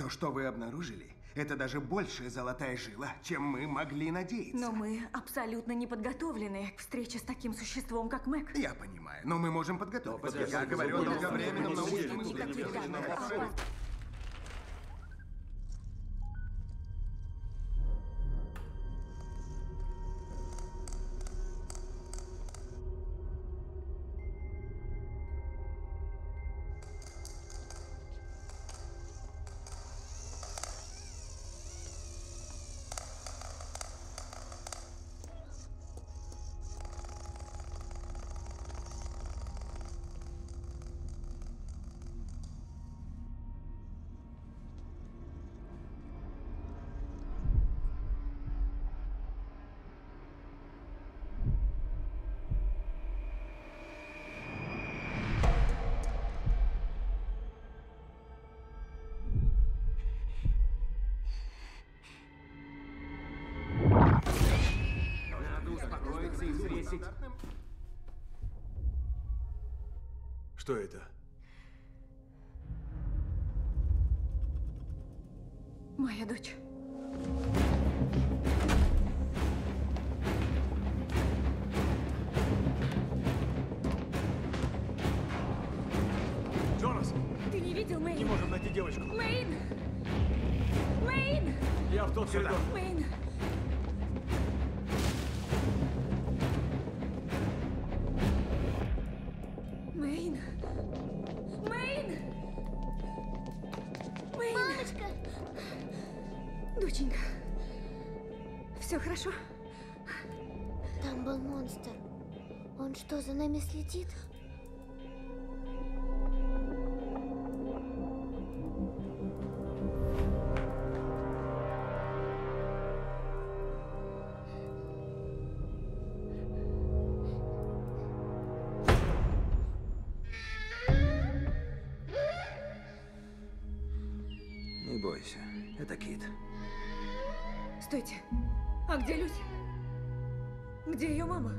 То, что вы обнаружили, это даже большая золотая жила, чем мы могли надеяться. Но мы абсолютно не подготовлены к встрече с таким существом, как Мэг. Я понимаю, но мы можем подготовиться. Я говорю о долговременном научном исследовании. 10. Что это? Моя дочь. Джонас! Ты не видел Мэйн? Не можем найти девочку. Мэйн! Мэйн! Я в тот коридор. Мэйн! Доченька, все хорошо? Там был монстр. Он что, за нами следит? Не бойся, это Кит. Стойте. А где Люси? Где ее мама?